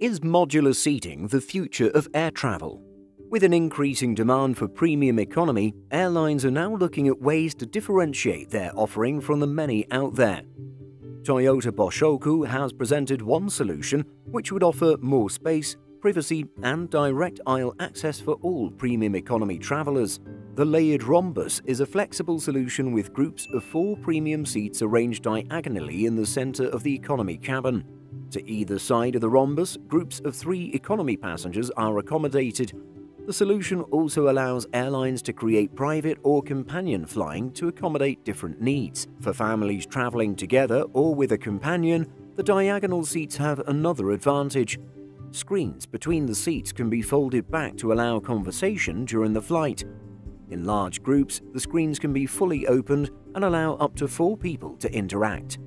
Is modular seating the future of air travel? With an increasing demand for premium economy, airlines are now looking at ways to differentiate their offering from the many out there. Toyota Boshoku has presented one solution which would offer more space, privacy, and direct aisle access for all premium economy travelers. The layered rhombus is a flexible solution with groups of four premium seats arranged diagonally in the center of the economy cabin. To either side of the rhombus, groups of three economy passengers are accommodated. The solution also allows airlines to create private or companion flying to accommodate different needs. For families traveling together or with a companion, the diagonal seats have another advantage. Screens between the seats can be folded back to allow conversation during the flight. In large groups, the screens can be fully opened and allow up to four people to interact.